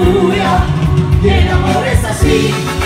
pero y el amor es así.